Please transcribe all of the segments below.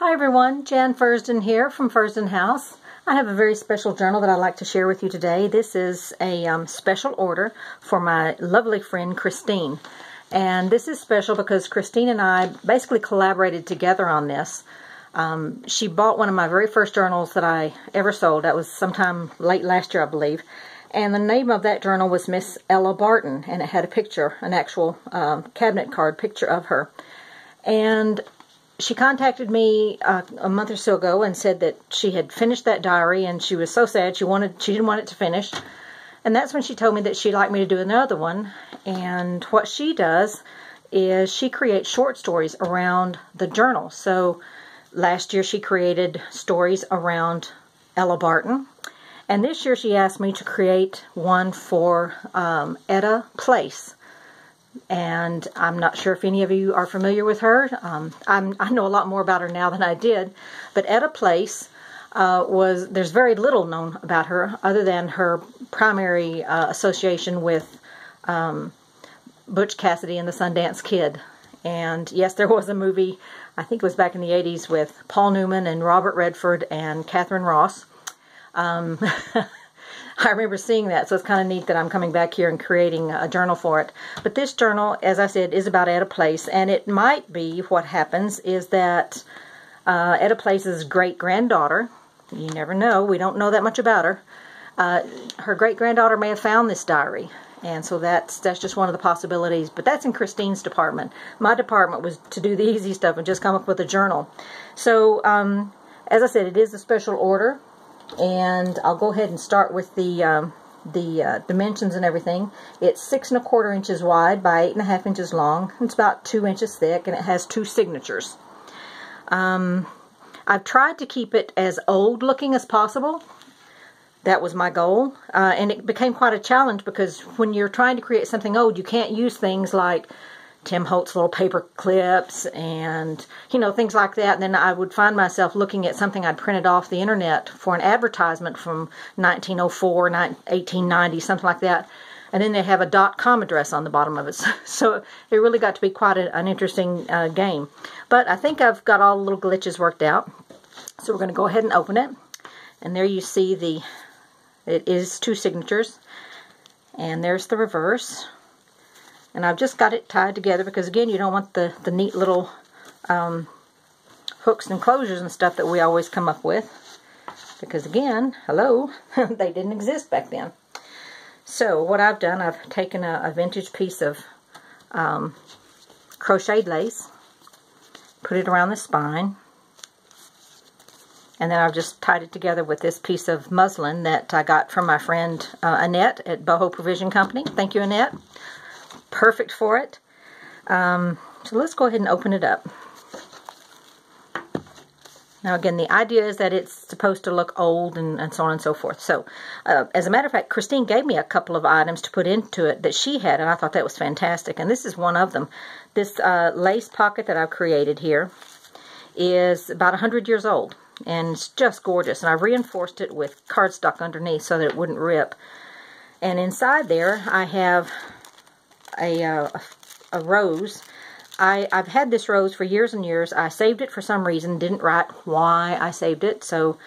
Hi everyone, Jan Fursdon here from Fursdon House. I have a very special journal that I'd like to share with you today. This is a um, special order for my lovely friend Christine. And this is special because Christine and I basically collaborated together on this. Um, she bought one of my very first journals that I ever sold. That was sometime late last year, I believe. And the name of that journal was Miss Ella Barton, and it had a picture, an actual um, cabinet card picture of her. And she contacted me uh, a month or so ago and said that she had finished that diary and she was so sad. She wanted she didn't want it to finish. And that's when she told me that she'd like me to do another one. And what she does is she creates short stories around the journal. So last year she created stories around Ella Barton. And this year she asked me to create one for um, Etta Place and I'm not sure if any of you are familiar with her. Um, i know a lot more about her now than I did, but Etta Place uh, was there's very little known about her other than her primary uh, association with um, Butch Cassidy and the Sundance Kid. And yes, there was a movie, I think it was back in the 80s, with Paul Newman and Robert Redford and Katharine Ross. Um, I remember seeing that, so it's kind of neat that I'm coming back here and creating a journal for it. But this journal, as I said, is about Etta Place, and it might be what happens is that uh, Etta Place's great-granddaughter, you never know, we don't know that much about her, uh, her great-granddaughter may have found this diary. And so that's that's just one of the possibilities. But that's in Christine's department. My department was to do the easy stuff and just come up with a journal. So, um, as I said, it is a special order and I'll go ahead and start with the um, the uh, dimensions and everything. It's six and a quarter inches wide by eight and a half inches long. It's about two inches thick, and it has two signatures. Um, I've tried to keep it as old looking as possible. That was my goal, uh, and it became quite a challenge because when you're trying to create something old, you can't use things like Tim Holtz little paper clips and, you know, things like that. And then I would find myself looking at something I'd printed off the internet for an advertisement from 1904, 1890, something like that. And then they have a dot com address on the bottom of it. So it really got to be quite an interesting uh, game. But I think I've got all the little glitches worked out. So we're going to go ahead and open it. And there you see the, it is two signatures. And there's the reverse. And I've just got it tied together because, again, you don't want the, the neat little um, hooks and closures and stuff that we always come up with. Because, again, hello, they didn't exist back then. So, what I've done, I've taken a, a vintage piece of um, crocheted lace, put it around the spine, and then I've just tied it together with this piece of muslin that I got from my friend uh, Annette at Boho Provision Company. Thank you, Annette perfect for it. Um, so let's go ahead and open it up. Now again, the idea is that it's supposed to look old and, and so on and so forth. So, uh, as a matter of fact, Christine gave me a couple of items to put into it that she had, and I thought that was fantastic. And this is one of them. This uh, lace pocket that I've created here is about 100 years old, and it's just gorgeous. And I reinforced it with cardstock underneath so that it wouldn't rip. And inside there, I have a, uh, a rose. I, I've had this rose for years and years. I saved it for some reason, didn't write why I saved it, so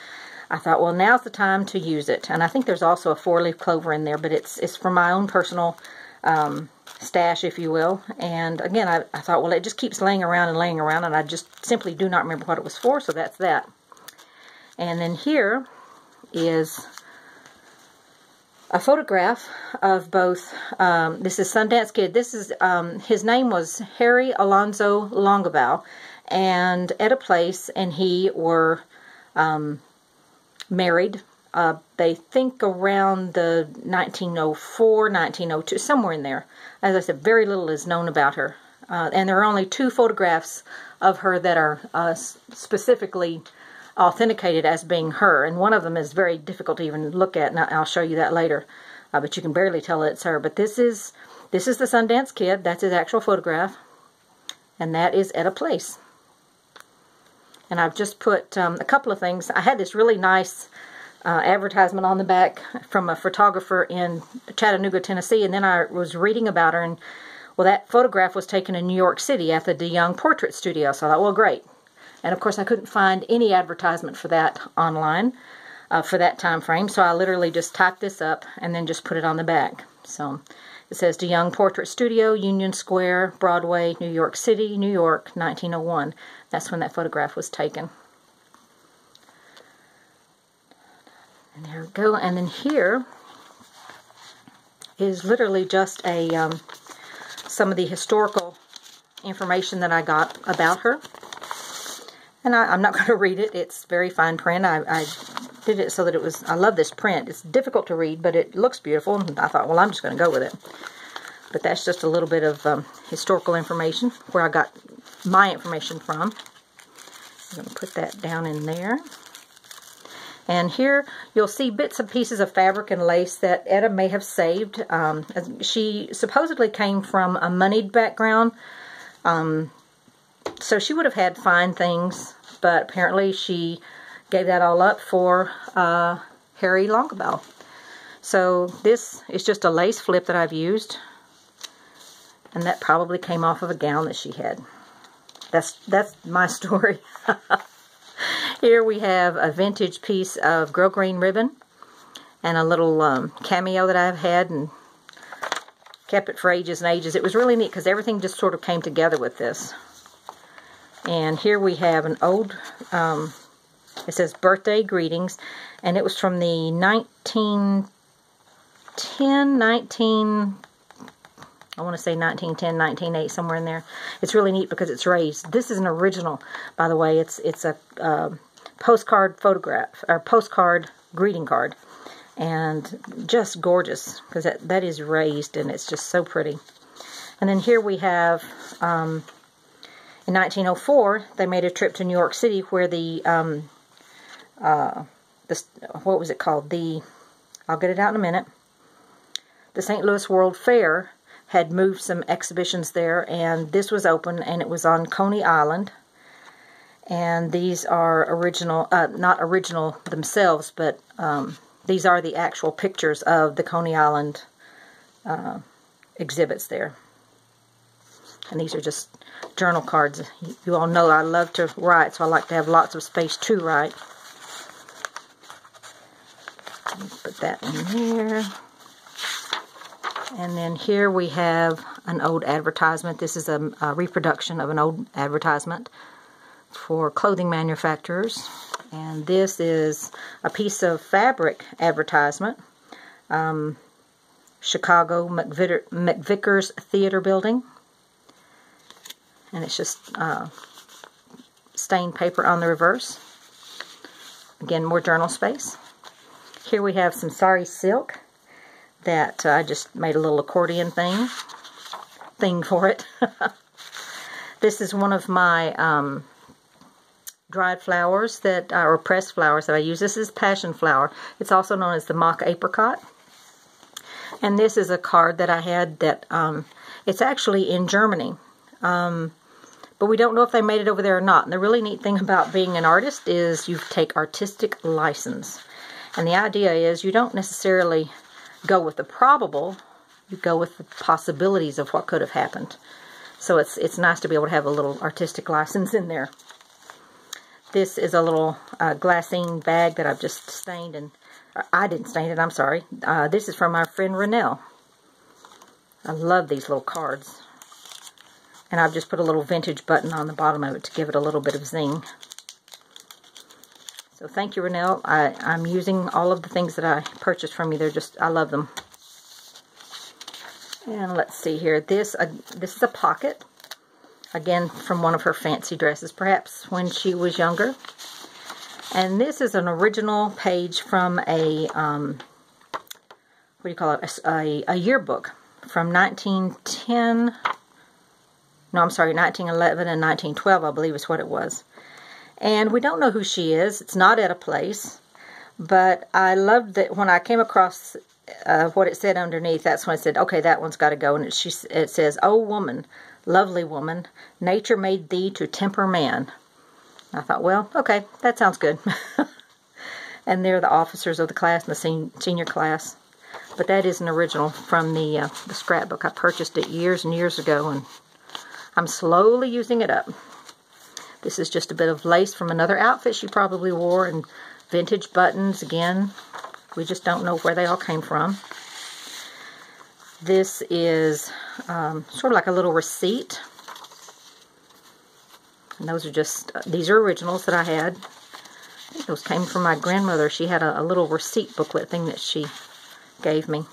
I thought, well, now's the time to use it. And I think there's also a four-leaf clover in there, but it's it's for my own personal um, stash, if you will. And again, I, I thought, well, it just keeps laying around and laying around, and I just simply do not remember what it was for, so that's that. And then here is a photograph of both, um, this is Sundance Kid, this is, um, his name was Harry Alonzo Longabaugh, and Etta Place and he were um, married, uh, they think around the 1904, 1902, somewhere in there. As I said, very little is known about her. Uh, and there are only two photographs of her that are uh, specifically authenticated as being her, and one of them is very difficult to even look at, and I'll show you that later. Uh, but you can barely tell it's her. But this is this is the Sundance Kid. That's his actual photograph, and that is Etta Place. And I've just put um, a couple of things. I had this really nice uh, advertisement on the back from a photographer in Chattanooga, Tennessee, and then I was reading about her, and well, that photograph was taken in New York City at the DeYoung Portrait Studio. So I thought, well, great And of course, I couldn't find any advertisement for that online uh, for that time frame, so I literally just typed this up and then just put it on the back. So it says DeYoung Portrait Studio, Union Square, Broadway, New York City, New York, 1901. That's when that photograph was taken. And there we go. And then here is literally just a um, some of the historical information that I got about her. And I, am not going to read it. It's very fine print. I, I, did it so that it was, I love this print. It's difficult to read, but it looks beautiful. And I thought, well, I'm just going to go with it. But that's just a little bit of um, historical information where I got my information from. I'm going to put that down in there. And here you'll see bits and pieces of fabric and lace that Etta may have saved. Um, she supposedly came from a moneyed background, um, so she would have had fine things, but apparently she gave that all up for uh, Harry Longabaugh. So this is just a lace flip that I've used, and that probably came off of a gown that she had. That's that's my story. Here we have a vintage piece of grosgrain ribbon and a little um, cameo that I've had and kept it for ages and ages. It was really neat because everything just sort of came together with this. And here we have an old, um, it says birthday greetings, and it was from the 1910, 19, I want to say 1910, 1908, somewhere in there. It's really neat because it's raised. This is an original, by the way. It's it's a uh, postcard photograph, or postcard greeting card. And just gorgeous because that, that is raised and it's just so pretty. And then here we have um, in 1904, they made a trip to New York City where the, um, uh, the, what was it called? The, I'll get it out in a minute. The St. Louis World Fair had moved some exhibitions there, and this was open, and it was on Coney Island. And these are original, uh, not original themselves, but um, these are the actual pictures of the Coney Island uh, exhibits there. And these are just journal cards. You all know I love to write, so I like to have lots of space to write. Put that in there. And then here we have an old advertisement. This is a, a reproduction of an old advertisement for clothing manufacturers. And this is a piece of fabric advertisement. Um, Chicago McVickers Theater Building and it's just uh, stained paper on the reverse. Again, more journal space. Here we have some sari silk that uh, I just made a little accordion thing thing for it. this is one of my um, dried flowers that uh, or pressed flowers that I use. This is passion flower. It's also known as the mock apricot. And this is a card that I had that um, it's actually in Germany. Um, but we don't know if they made it over there or not. And the really neat thing about being an artist is you take artistic license. And the idea is you don't necessarily go with the probable, you go with the possibilities of what could have happened. So it's it's nice to be able to have a little artistic license in there. This is a little uh, glassine bag that I've just stained, and I didn't stain it, I'm sorry. Uh, this is from my friend Renelle. I love these little cards. And I've just put a little vintage button on the bottom of it to give it a little bit of zing. So thank you, Renelle. I, I'm using all of the things that I purchased from you. They're just, I love them. And let's see here. This, uh, this is a pocket. Again, from one of her fancy dresses, perhaps when she was younger. And this is an original page from a, um, what do you call it, a, a, a yearbook from 1910 no, I'm sorry, 1911 and 1912, I believe is what it was. And we don't know who she is. It's not Etta Place. But I loved that when I came across uh, what it said underneath, that's when I said, okay, that one's got to go. And it, she, it says, Oh, woman, lovely woman, nature made thee to temper man. I thought, well, okay, that sounds good. and they're the officers of the class in the sen senior class. But that is an original from the, uh, the scrapbook. I purchased it years and years ago, and I'm slowly using it up. This is just a bit of lace from another outfit she probably wore and vintage buttons. Again, we just don't know where they all came from. This is um, sort of like a little receipt. And those are just, uh, these are originals that I had. I think those came from my grandmother. She had a, a little receipt booklet thing that she gave me.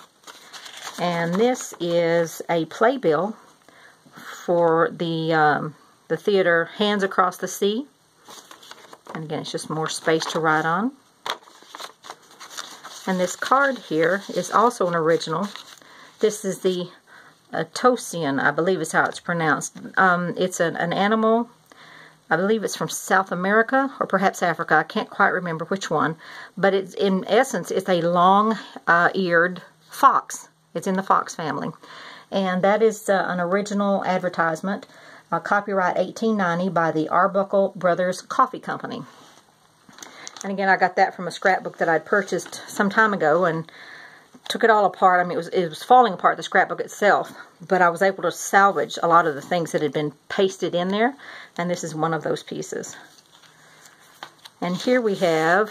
And this is a playbill for the um, the theater Hands Across the Sea. And again, it's just more space to write on. And this card here is also an original. This is the Otocyon, I believe is how it's pronounced. Um, it's an, an animal, I believe it's from South America or perhaps Africa. I can't quite remember which one. But it's in essence, it's a long-eared uh, fox. It's in the fox family. And that is uh, an original advertisement, uh, copyright 1890 by the Arbuckle Brothers Coffee Company. And again, I got that from a scrapbook that I'd purchased some time ago and took it all apart. I mean, it was, it was falling apart, the scrapbook itself, but I was able to salvage a lot of the things that had been pasted in there, and this is one of those pieces. And here we have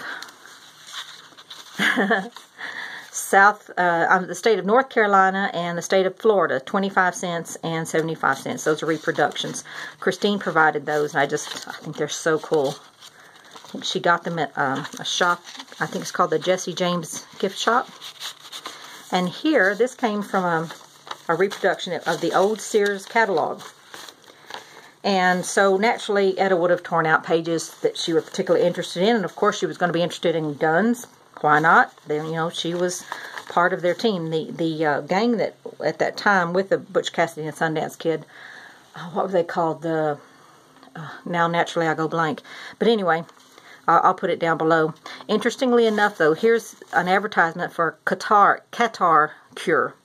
South, uh, the state of North Carolina and the state of Florida, 25 cents and 75 cents. Those are reproductions. Christine provided those, and I just, I think they're so cool I think she got them at um, a shop, I think it's called the Jesse James Gift Shop. And here, this came from a, a reproduction of the old Sears catalog. And so naturally, Etta would have torn out pages that she was particularly interested in. And of course, she was going to be interested in guns. Why not? Then, you know, she was part of their team. The the uh, gang that at that time with the Butch Cassidy and Sundance Kid, uh, what were they called? The uh, now naturally I go blank. But anyway, I'll put it down below. Interestingly enough, though, here's an advertisement for Catarrh, Catarrh Cure.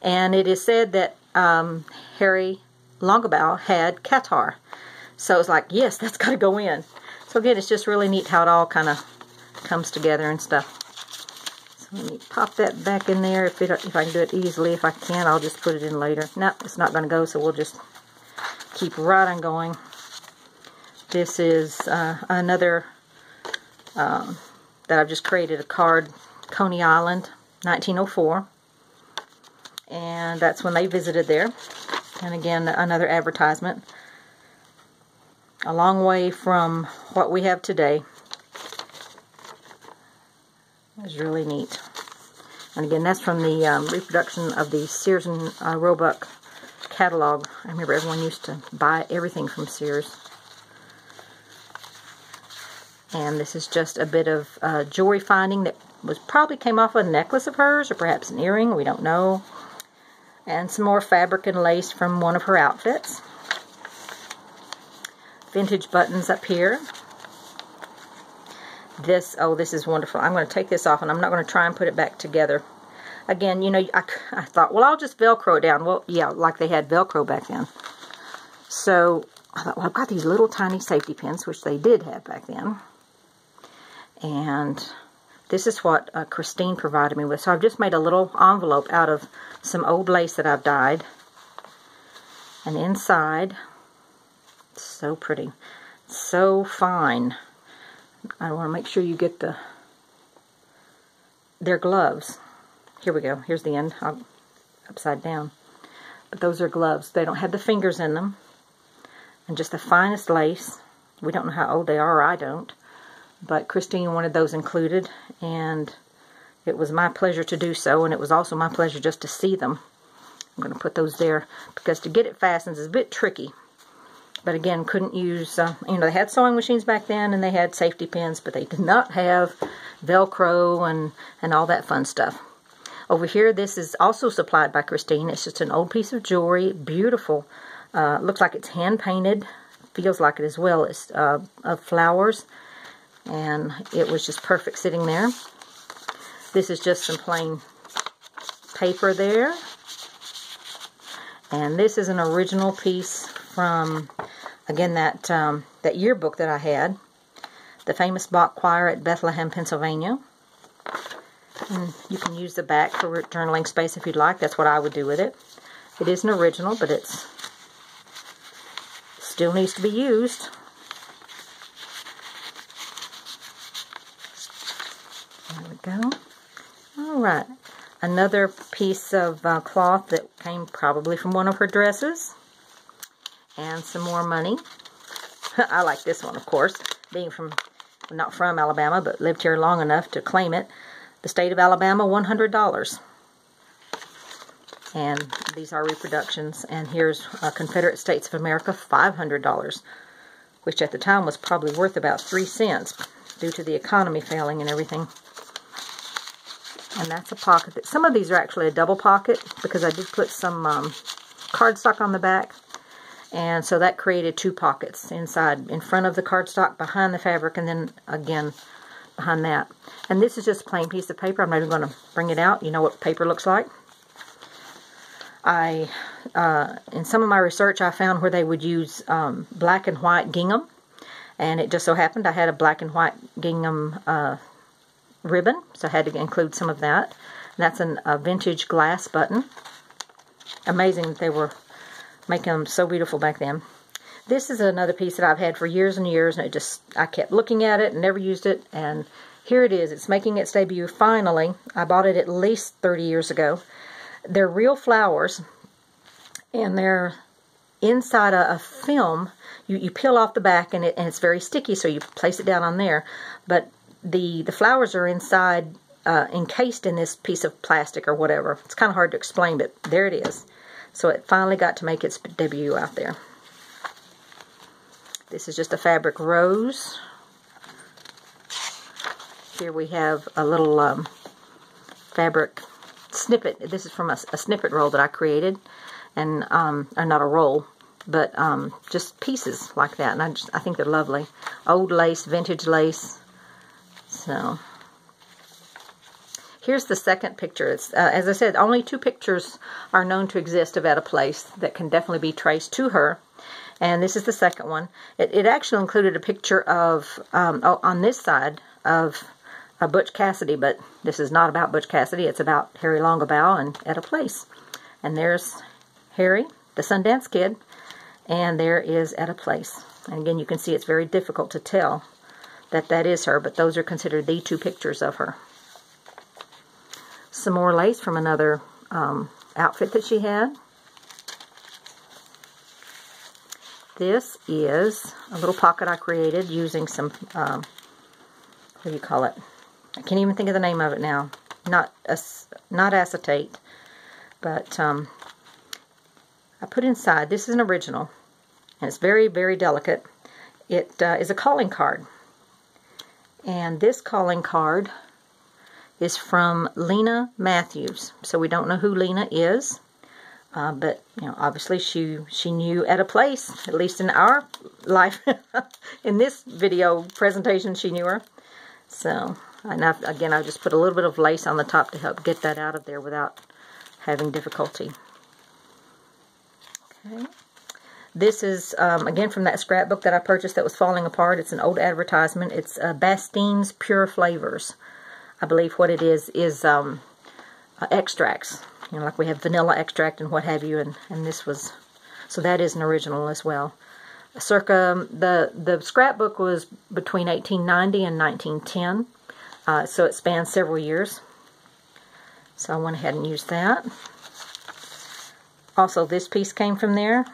And it is said that um, Harry Longabaugh had catarrh. So it's like, yes, that's got to go in. So again, it's just really neat how it all kind of comes together and stuff. So let me pop that back in there if, it, if I can do it easily. If I can, I'll just put it in later. No, it's not going to go, so we'll just keep right on going. This is uh, another um, that I've just created a card, Coney Island, 1904. And that's when they visited there. And again, another advertisement. A long way from what we have today. It's really neat. And again, that's from the um, reproduction of the Sears and uh, Roebuck catalog. I remember everyone used to buy everything from Sears. And this is just a bit of uh, jewelry finding that was probably came off a necklace of hers or perhaps an earring. We don't know. And some more fabric and lace from one of her outfits. Vintage buttons up here. This, oh, this is wonderful. I'm going to take this off and I'm not going to try and put it back together. Again, you know, I, I thought, well, I'll just Velcro it down. Well, yeah, like they had Velcro back then. So, I thought, well, I've got these little tiny safety pins, which they did have back then. And this is what uh, Christine provided me with. So I've just made a little envelope out of some old lace that I've dyed. And inside, so pretty, so fine. I want to make sure you get the, their gloves. Here we go. Here's the end. I'll, upside down. But those are gloves. They don't have the fingers in them. And just the finest lace. We don't know how old they are, I don't but Christine wanted those included and it was my pleasure to do so and it was also my pleasure just to see them. I'm going to put those there because to get it fastened is a bit tricky. But again, couldn't use, uh, you know, they had sewing machines back then and they had safety pins, but they did not have Velcro and, and all that fun stuff. Over here, this is also supplied by Christine. It's just an old piece of jewelry, beautiful. Uh, looks like it's hand painted, feels like it as well. It's uh, of flowers and it was just perfect sitting there. This is just some plain paper there. And this is an original piece from, again that um, that yearbook that I had, the famous Bach Choir at Bethlehem, Pennsylvania. And you can use the back for journaling space if you'd like. That's what I would do with it. It is an original, but it's still needs to be used. There we go. All right. Another piece of uh, cloth that came probably from one of her dresses. And some more money. I like this one, of course, being from, not from Alabama, but lived here long enough to claim it. The state of Alabama, $100. And these are reproductions. And here's uh, Confederate States of America, $500, which at the time was probably worth about 3 cents due to the economy failing and everything. And that's a pocket. That, some of these are actually a double pocket because I did put some um, cardstock on the back. And so that created two pockets inside, in front of the cardstock, behind the fabric, and then again behind that. And this is just a plain piece of paper. I'm not even going to bring it out. You know what paper looks like. I, uh, in some of my research, I found where they would use um, black and white gingham. And it just so happened I had a black and white gingham uh, ribbon, so I had to include some of that. And that's an, a vintage glass button. Amazing that they were making them so beautiful back then. This is another piece that I've had for years and years, and it just I kept looking at it and never used it, and here it is. It's making its debut finally. I bought it at least 30 years ago. They're real flowers, and they're inside a, a film. You, you peel off the back, and, it, and it's very sticky, so you place it down on there. But the, the flowers are inside, uh, encased in this piece of plastic or whatever. It's kind of hard to explain, but there it is. So it finally got to make its debut out there. This is just a fabric rose. Here we have a little um, fabric snippet. This is from a, a, snippet roll that I created. And, um, or not a roll, but um, just pieces like that. And I, just, I think they're lovely. Old lace, vintage lace. So, here's the second picture. It's, uh, as I said, only two pictures are known to exist of Etta Place that can definitely be traced to her. And this is the second one. It, it actually included a picture of, um, oh, on this side, of uh, Butch Cassidy, but this is not about Butch Cassidy. It's about Harry Longabaugh and Etta Place. And there's Harry, the Sundance Kid, and there is Etta Place. And again, you can see it's very difficult to tell that that is her, but those are considered the two pictures of her. Some more lace from another um, outfit that she had. This is a little pocket I created using some, um, what do you call it? I can't even think of the name of it now. Not not acetate, but um, I put inside, this is an original, and it's very, very delicate. It uh, is a calling card. And this calling card is from Lena Matthews. So we don't know who Lena is. Uh, but you know, obviously she she knew Etta Place, at least in our life. in this video presentation, she knew her. So, and I've, again, I just put a little bit of lace on the top to help get that out of there without having difficulty. Okay. This is, um, again, from that scrapbook that I purchased that was falling apart. It's an old advertisement. It's uh, Bastine's Pure Flavors. I believe what it is is um, uh, extracts. You know, like we have vanilla extract and what have you, and, and this was, so that is an original as well. Circa, the, the scrapbook was between 1890 and 1910, uh, so it spans several years. So I went ahead and used that. Also, this piece came from there.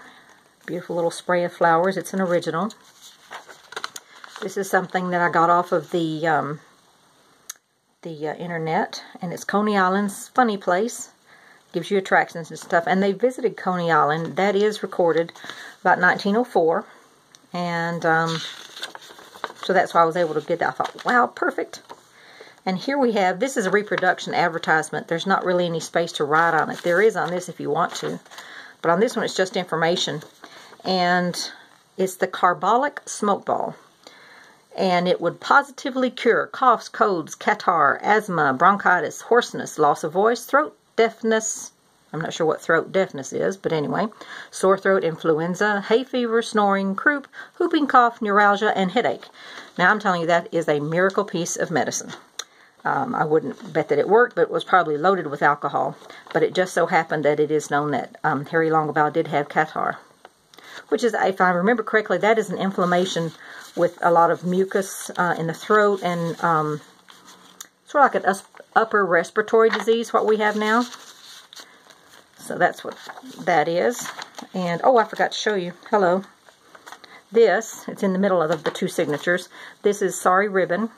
Beautiful little spray of flowers. It's an original. This is something that I got off of the um, the uh, internet, and it's Coney Island's Funny Place. Gives you attractions and stuff. And they visited Coney Island. That is recorded about 1904. And um, so that's why I was able to get that. I thought, wow, perfect. And here we have, this is a reproduction advertisement. There's not really any space to write on it. There is on this if you want to. But on this one, it's just information and it's the carbolic smoke ball. And it would positively cure coughs, colds, catarrh, asthma, bronchitis, hoarseness, loss of voice, throat deafness. I'm not sure what throat deafness is, but anyway. Sore throat, influenza, hay fever, snoring, croup, whooping cough, neuralgia, and headache. Now, I'm telling you, that is a miracle piece of medicine. Um, I wouldn't bet that it worked, but it was probably loaded with alcohol. But it just so happened that it is known that um, Harry Longabaugh did have catarrh which is, if I remember correctly, that is an inflammation with a lot of mucus uh, in the throat and um, sort of like an upper respiratory disease, what we have now. So that's what that is. And, oh, I forgot to show you. Hello. This, it's in the middle of the two signatures. This is Sari Ribbon.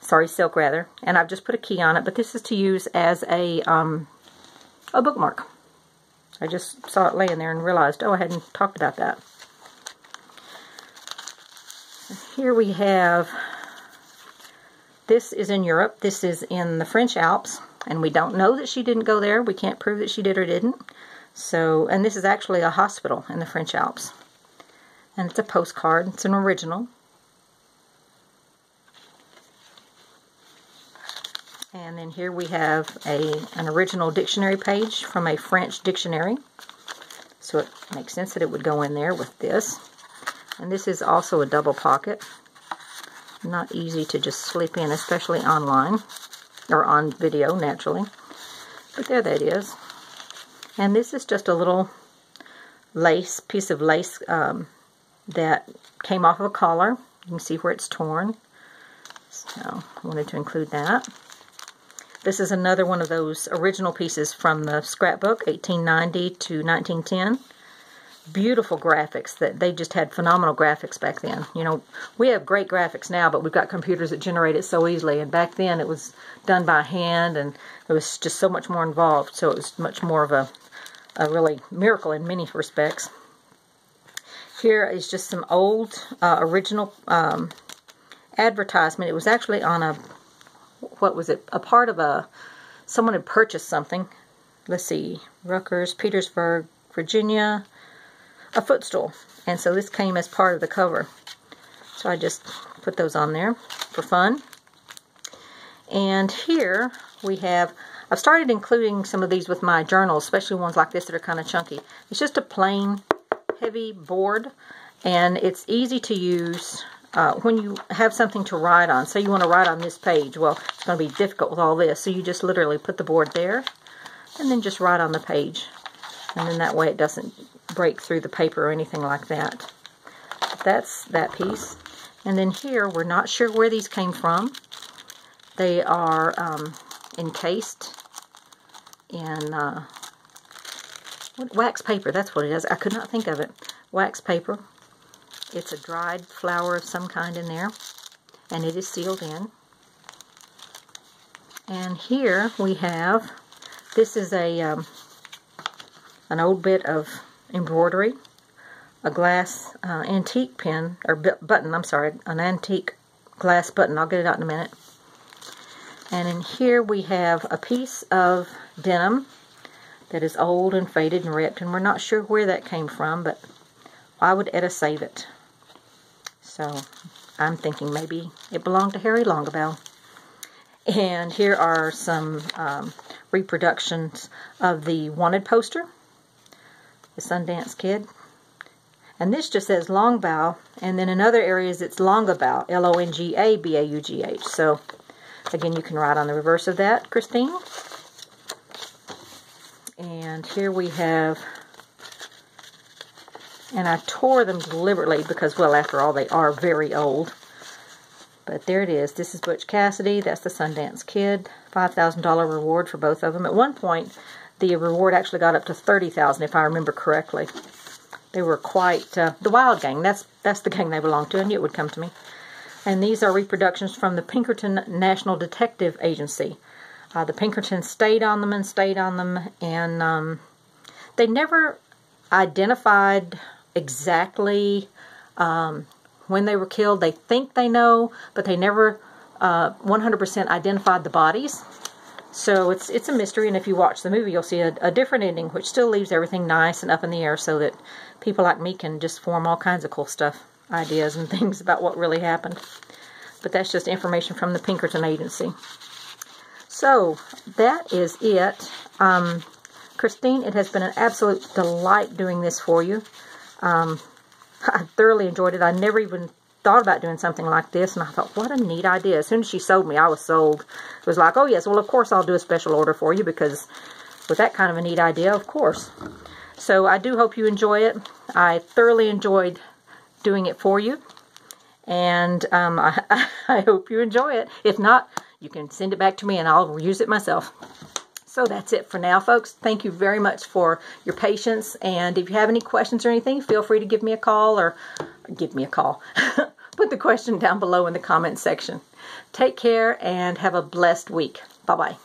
Sari Silk, rather. And I've just put a key on it, but this is to use as a, um, a bookmark. I just saw it laying there and realized, oh, I hadn't talked about that. Here we have, this is in Europe. This is in the French Alps. And we don't know that she didn't go there. We can't prove that she did or didn't. So, and this is actually a hospital in the French Alps. And it's a postcard. It's an original. And then here we have a an original dictionary page from a French dictionary. So it makes sense that it would go in there with this. And this is also a double pocket. Not easy to just slip in, especially online or on video naturally. But there that is. And this is just a little lace, piece of lace um, that came off of a collar. You can see where it's torn. So I wanted to include that. This is another one of those original pieces from the scrapbook, 1890 to 1910 beautiful graphics that they just had phenomenal graphics back then. You know, we have great graphics now, but we've got computers that generate it so easily. And back then it was done by hand and it was just so much more involved. So it was much more of a, a really miracle in many respects. Here is just some old uh, original um, advertisement. It was actually on a, what was it, a part of a, someone had purchased something. Let's see, Rutgers, Petersburg, Virginia, a footstool. And so this came as part of the cover. So I just put those on there for fun. And here we have, I've started including some of these with my journals, especially ones like this that are kind of chunky. It's just a plain, heavy board, and it's easy to use uh, when you have something to write on. Say you want to write on this page. Well, it's going to be difficult with all this, so you just literally put the board there, and then just write on the page. And then that way it doesn't break through the paper or anything like that. That's that piece. And then here, we're not sure where these came from. They are um, encased in uh, wax paper. That's what it is. I could not think of it. Wax paper. It's a dried flower of some kind in there. And it is sealed in. And here we have, this is a um, an old bit of embroidery, a glass uh, antique pin, or button, I'm sorry, an antique glass button. I'll get it out in a minute. And in here we have a piece of denim that is old and faded and ripped, and we're not sure where that came from, but why would Etta save it? So I'm thinking maybe it belonged to Harry Longabaugh. And here are some um, reproductions of the wanted poster the Sundance Kid. And this just says Longbow, and then in other areas it's Longabaugh, L-O-N-G-A-B-A-U-G-H. So, again, you can write on the reverse of that, Christine. And here we have, and I tore them deliberately because, well, after all, they are very old. But there it is. This is Butch Cassidy. That's the Sundance Kid. $5,000 reward for both of them. At one point, the reward actually got up to 30000 if I remember correctly. They were quite, uh, the Wild Gang, that's, that's the gang they belonged to, I knew it would come to me. And these are reproductions from the Pinkerton National Detective Agency. Uh, the Pinkerton stayed on them and stayed on them, and um, they never identified exactly um, when they were killed. They think they know, but they never 100% uh, identified the bodies. So it's it's a mystery, and if you watch the movie, you'll see a, a, different ending, which still leaves everything nice and up in the air, so that people like me can just form all kinds of cool stuff, ideas, and things about what really happened. But that's just information from the Pinkerton Agency. So that is it. Um, Christine, it has been an absolute delight doing this for you. Um, I thoroughly enjoyed it. I never even thought about doing something like this, and I thought, what a neat idea. As soon as she sold me, I was sold. It was like, oh, yes, well, of course I'll do a special order for you, because with that kind of a neat idea, of course. So I do hope you enjoy it. I thoroughly enjoyed doing it for you, and um, I, I hope you enjoy it. If not, You can send it back to me and I'll use it myself. So that's it for now, folks. Thank you very much for your patience. And if you have any questions or anything, feel free to give me a call or give me a call. Put the question down below in the comments section. Take care and have a blessed week. Bye bye.